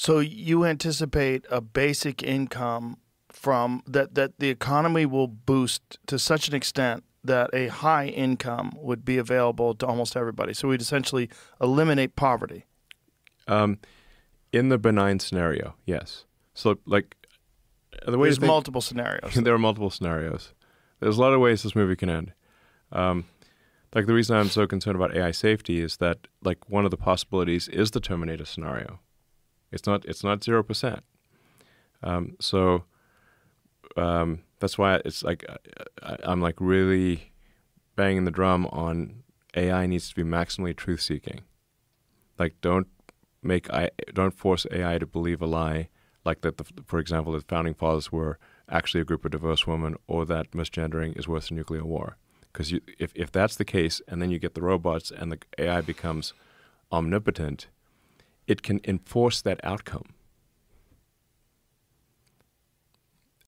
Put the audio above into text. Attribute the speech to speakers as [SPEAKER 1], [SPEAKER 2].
[SPEAKER 1] So you anticipate a basic income from that that the economy will boost to such an extent that a high income would be available to almost everybody. So we'd essentially eliminate poverty.
[SPEAKER 2] Um, in the benign scenario, yes. So like the way
[SPEAKER 1] There's
[SPEAKER 2] think-
[SPEAKER 1] multiple scenarios.
[SPEAKER 2] there are multiple scenarios. There's a lot of ways this movie can end. Um, like the reason I'm so concerned about AI safety is that like one of the possibilities is the Terminator scenario. It's not it's not zero percent. Um, so um, that's why it's like I, I, I'm like really banging the drum on AI needs to be maximally truth seeking. Like don't make I don't force AI to believe a lie like that. The, for example, the founding fathers were actually a group of diverse women, or that misgendering is worse than nuclear war. Because if if that's the case, and then you get the robots and the AI becomes omnipotent, it can enforce that outcome.